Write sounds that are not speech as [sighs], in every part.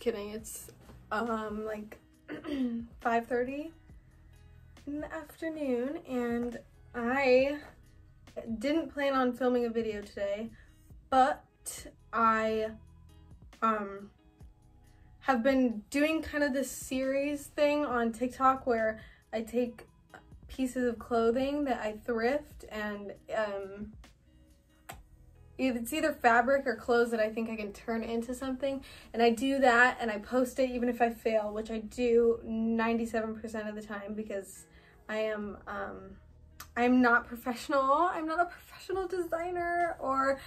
Kidding. It's um like [clears throat] 5:30 in the afternoon and I didn't plan on filming a video today, but I um have been doing kind of this series thing on TikTok where I take pieces of clothing that I thrift and um it's either fabric or clothes that I think I can turn into something. And I do that and I post it even if I fail, which I do 97% of the time because I am, um, I'm not professional. I'm not a professional designer or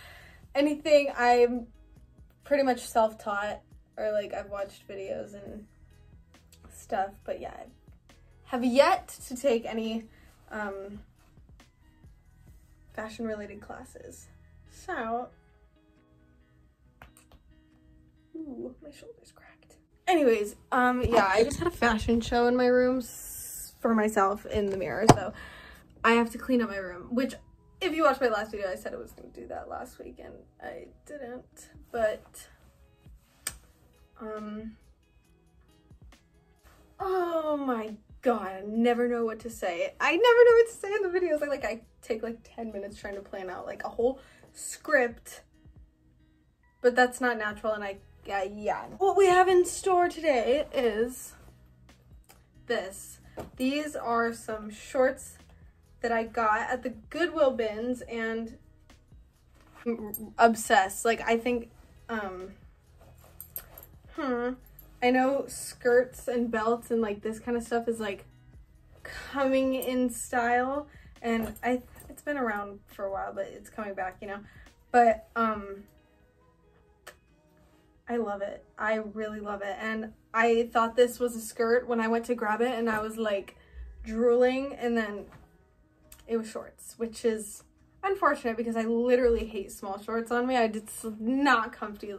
anything. I'm pretty much self-taught or like I've watched videos and stuff. But yeah, I have yet to take any um, fashion related classes. So, ooh, my shoulder's cracked. Anyways, um, yeah, I just had a fashion show in my room for myself in the mirror, so I have to clean up my room, which if you watched my last video, I said I was going to do that last week, and I didn't, but, um, oh my god, I never know what to say. I never know what to say in the videos. I like, I take like 10 minutes trying to plan out like a whole script, but that's not natural and I, yeah, yeah. What we have in store today is this. These are some shorts that I got at the Goodwill bins and obsessed. Like I think, um, hmm, I know skirts and belts and like this kind of stuff is like coming in style and I been around for a while, but it's coming back, you know. But um I love it. I really love it. And I thought this was a skirt when I went to grab it and I was like drooling and then it was shorts, which is unfortunate because I literally hate small shorts on me. I just not comfy.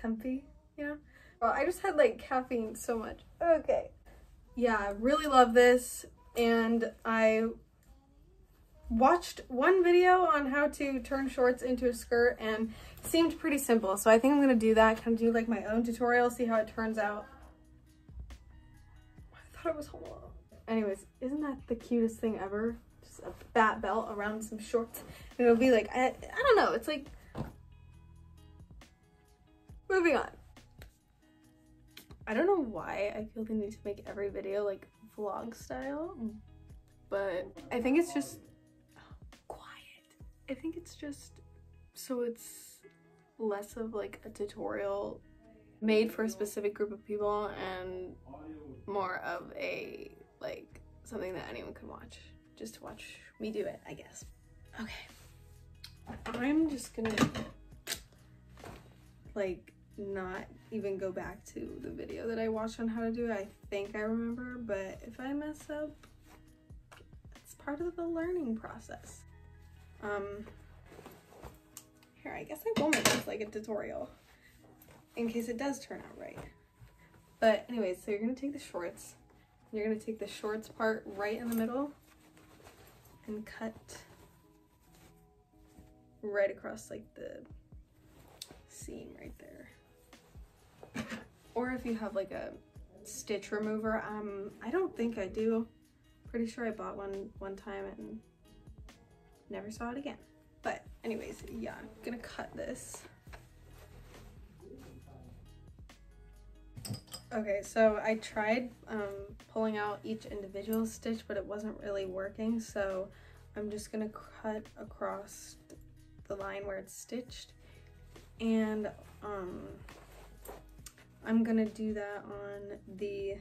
Comfy, you know? Well, I just had like caffeine so much. Okay. Yeah, I really love this. And I watched one video on how to turn shorts into a skirt and seemed pretty simple. So I think I'm to do that, kind of do like my own tutorial, see how it turns out. I thought it was. Anyways, isn't that the cutest thing ever? Just a bat belt around some shorts. It'll be like, I, I don't know, it's like, moving on. I don't know why I feel the need to make every video like vlog style, but I think it's just I think it's just so it's less of like a tutorial made for a specific group of people and more of a like something that anyone can watch just to watch me do it I guess. Okay. I'm just gonna like not even go back to the video that I watched on how to do it. I think I remember but if I mess up it's part of the learning process um, here, I guess I will make this like a tutorial in case it does turn out right. But anyways, so you're gonna take the shorts, you're gonna take the shorts part right in the middle and cut right across like the seam right there. Or if you have like a stitch remover, um, I don't think I do. Pretty sure I bought one one time and never saw it again. But anyways, yeah, I'm gonna cut this. Okay, so I tried um, pulling out each individual stitch, but it wasn't really working. So I'm just gonna cut across the line where it's stitched. And um, I'm gonna do that on the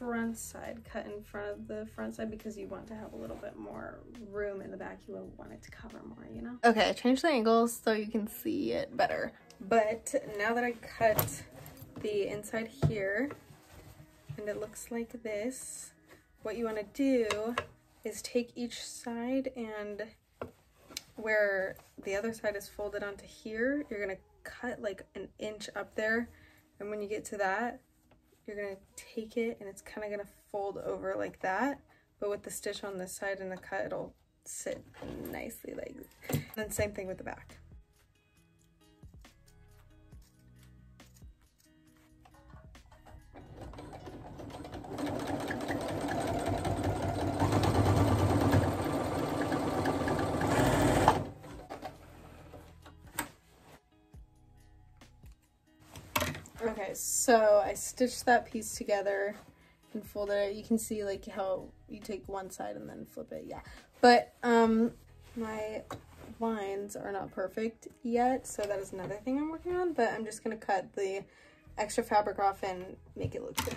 front side, cut in front of the front side because you want to have a little bit more room in the back. You want it to cover more, you know? Okay, I changed the angles so you can see it better. But now that I cut the inside here and it looks like this, what you want to do is take each side and where the other side is folded onto here, you're going to cut like an inch up there. And when you get to that, you're gonna take it and it's kind of gonna fold over like that but with the stitch on this side and the cut it'll sit nicely like and same thing with the back Okay, so I stitched that piece together and folded it. You can see like how you take one side and then flip it. Yeah. But um my lines are not perfect yet, so that is another thing I'm working on, but I'm just to cut the extra fabric off and make it look good.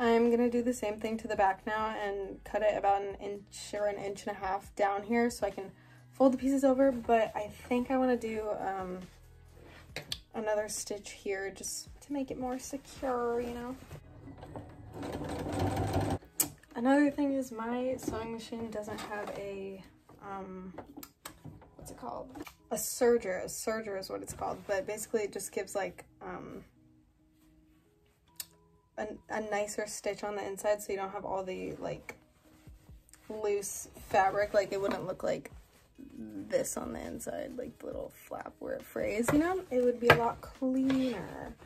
I'm to do the same thing to the back now and cut it about an inch or an inch and a half down here so I can fold the pieces over, but I think I want to do um, another stitch here just to make it more secure, you know? Another thing is my sewing machine doesn't have a, um, what's it called? A serger. A serger is what it's called, but basically it just gives like, um, a, a nicer stitch on the inside so you don't have all the like loose fabric like it wouldn't look like this on the inside like the little flap where it frays you know? It would be a lot cleaner.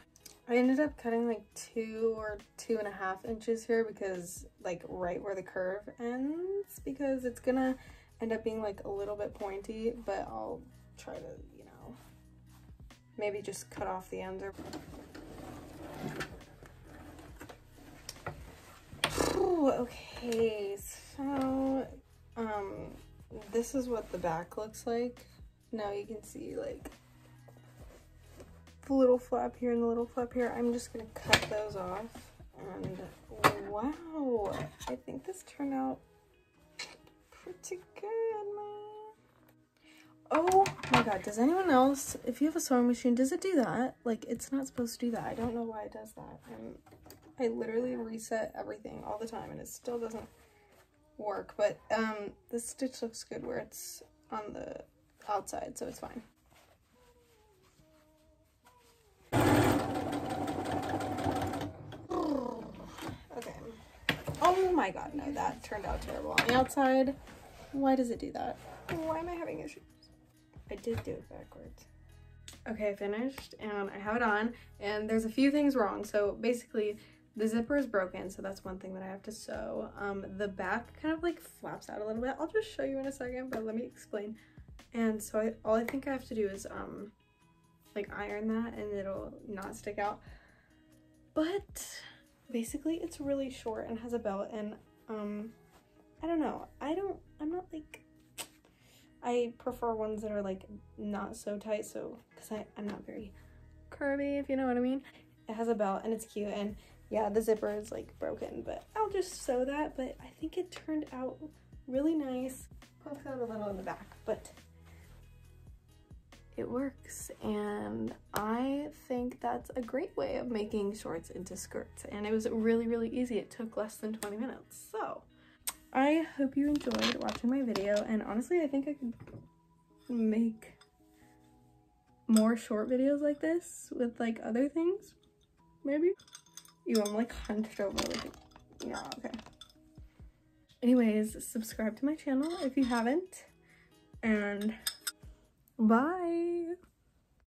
I ended up cutting like two or two and a half inches here because like right where the curve ends because it's gonna end up being like a little bit pointy but I'll try to you know maybe just cut off the ends or Ooh, [sighs] okay so um this is what the back looks like now you can see like the little flap here and the little flap here. I'm just gonna cut those off. And wow, I think this turned out pretty good, man. Oh my god, does anyone else, if you have a sewing machine, does it do that? Like, it's not supposed to do that. I don't know why it does that. I'm, I literally reset everything all the time and it still doesn't work. But um, this stitch looks good where it's on the outside, so it's fine. Okay. Oh my god, no, that turned out terrible on the outside. Why does it do that? Why am I having issues? I did do it backwards. Okay, I finished and I have it on and there's a few things wrong. So basically the zipper is broken, so that's one thing that I have to sew. Um, the back kind of like flaps out a little bit. I'll just show you in a second, but let me explain. And so I, all I think I have to do is um, like iron that and it'll not stick out. But basically it's really short and has a belt and um I don't know I don't I'm not like I prefer ones that are like not so tight so because I I'm not very curvy if you know what I mean it has a belt and it's cute and yeah the zipper is like broken but I'll just sew that but I think it turned out really nice. Pokes out a little in the back but it works and I think that's a great way of making shorts into skirts and it was really really easy. It took less than 20 minutes so I hope you enjoyed watching my video and honestly I think I could make more short videos like this with like other things maybe you I'm like hunched over like yeah okay anyways subscribe to my channel if you haven't and Bye.